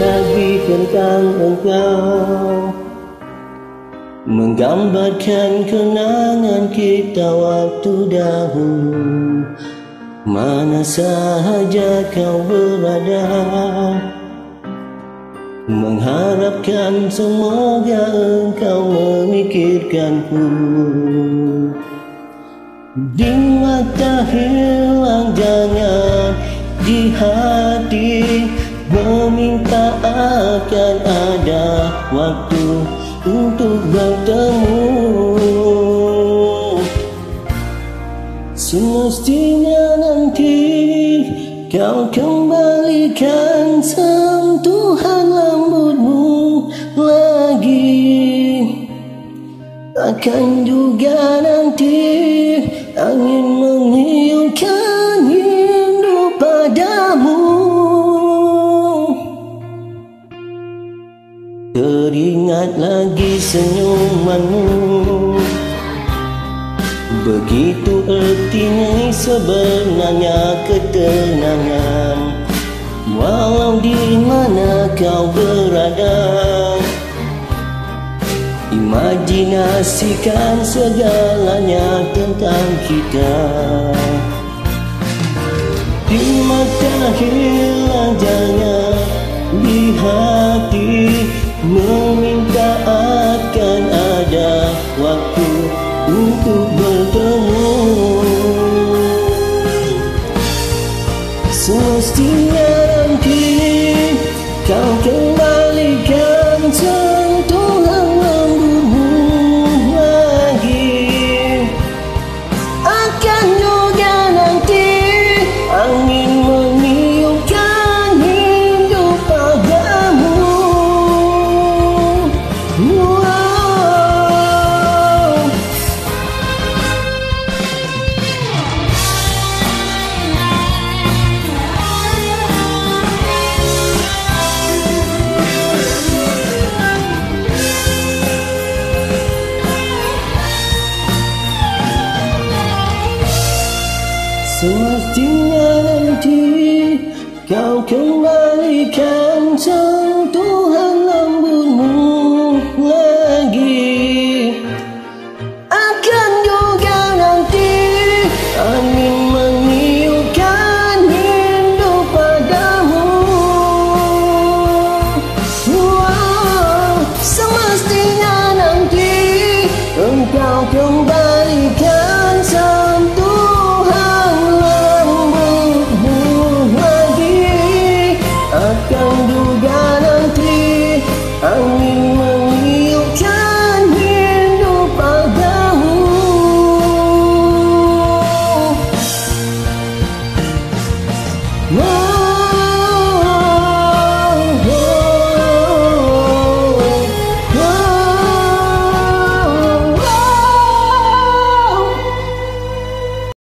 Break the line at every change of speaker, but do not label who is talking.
lagi tentang engkau. Menggambarkan kenangan kita waktu dahulu. Mana sahaja kau berada. Mengharapkan semoga engkau memikirkanku. Di mata hilang jangan di hati waktu untuk bertemu. Semestinya nanti kau kembalikan sentuhan rambutmu lagi. Akan juga nanti angin menghiupkan Teringat lagi senyumanmu. Begitu artinya sebenarnya ketenangan. Walau di mana kau berada. Imajinasikan segalanya tentang kita. Di mata hilang jangan di hati kau kembalikan Semestinya nanti kau kembalikan sentuhan rambutmu lagi Akan juga nanti angin meniupkan rindu padamu Wow, semestinya nanti engkau kembalikan